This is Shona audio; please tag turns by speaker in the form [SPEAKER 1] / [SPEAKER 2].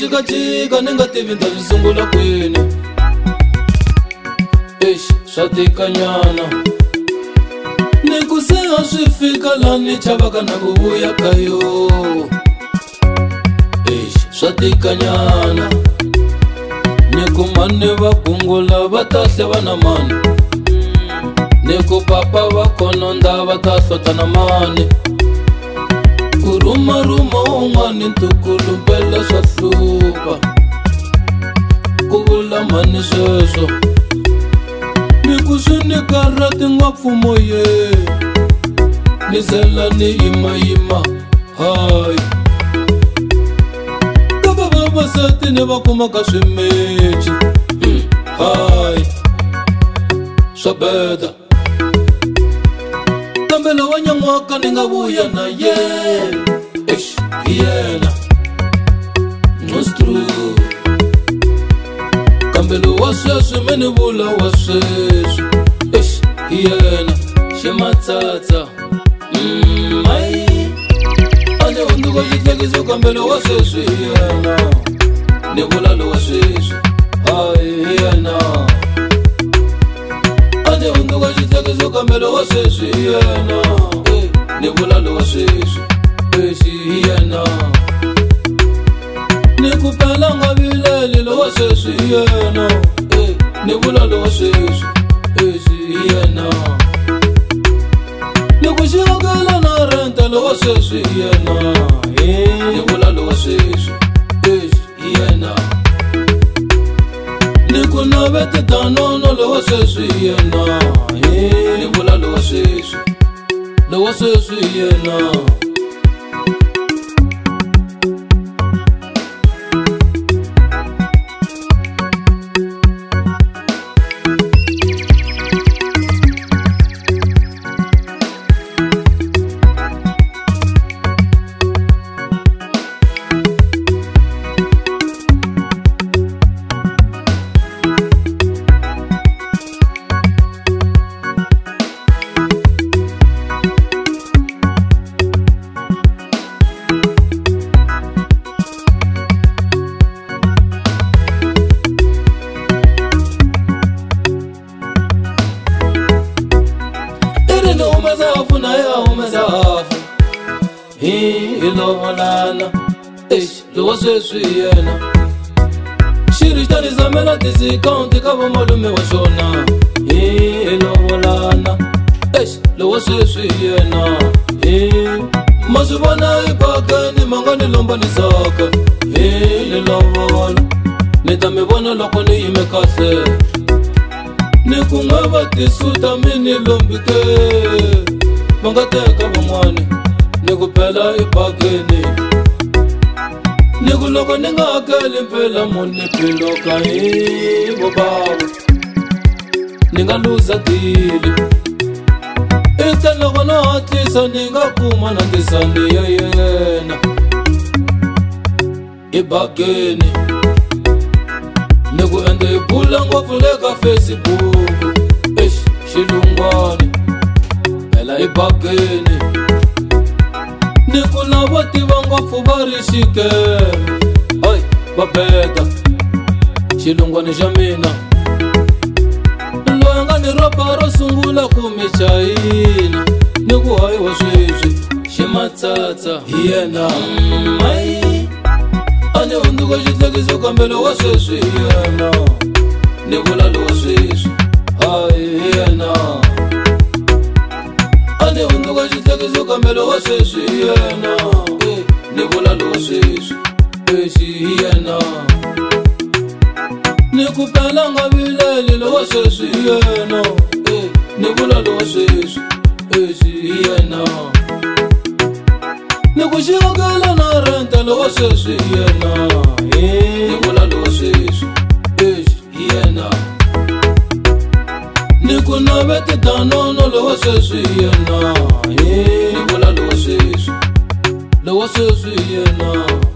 [SPEAKER 1] chikachika ningativi ndazvisungula kwini ex swa tikanyana ni ku seha swi fika lani chavaka na ku vuya ka yo ex swa tikanyana ni ku mani va gungula va ta hleva na mani ni ku papa va kononda va ta hlota na mani mm. kuruma ruma un'wani ntukulu bela swa hlupha ku vulamani sweswo ni ku swi ni karhati ngopfu moyeni ni zela ni yimayima hayi ka vavavasati ni va kumaka swimeji hayi hmm, swa beda kuvela wanyamwaka ni nga vuya na yena kambe lowa sweswi mi ni vula wa sweswi exi yena ximatsatsa mai mm, a ni undzuko xitlekiso kambe lowa sweswi yena ni vula lowa mulavelo wa sweswi hi yena eh, ni mulalo wa sweswi exi hi yena ni ku pela nga vilelilo wa sweswi hi yena eh, ni mulalo wa sweswi exi hi yena ni ku xiakela na rentelo wa sweswi hi yena eh, ni mulalo wa sweswi exi hi yena ni ku navetitanono lowa sweswi hi yena ni vula lowa sweswi lowa sweswi yena hi hi lovolana exi lowo sweswi yena xiri xitanizamela disikawunti ka vamalume wa xona hi hi lovolana exi lowo sweswi yena hi ma swi vona hi paka ni ma nga ni lombanisaka hi ni lovola ni ta mi vona loko ni yime kahle ni ku nga va tisuta mi ni lombike va nga teka impela mona impilo kayibo baba ningaluza dili ite loko no hatlisa ni nga kuma na tisandi ya yena ebakeni ni ku endla hi bula ngopfu le ka facebook exi xilungwani phela ebakeni ni ku lavo tiva ngopfu va ri xikeme babeda xilungwa ni xa mina loyi nga ni roba ro sungula kume chayina ni ku hayiwa sweswi ximatsatsa hi yena mai mm, a ni hundzuka xitlekiso kambelo wa sweswi hi yena ni vula lowa sweswi hayi hi yena a ni hundzuka xitlekiso kambelo wa sweswi hi yena eh, ni vula lowa sweswi yena ni ku pelanga vilelilo wa sweswi hi yena e ni vulalo wa sweswi exi eh, hi yena ni ku xikokela na rentelo wa sweswi hi yena eh, ni vulalo wa sweswi exi hi yena ni ku navetidanono lowa sweswi hi yena ni vulalo wa sweswi lowa sweswi hi yena hey.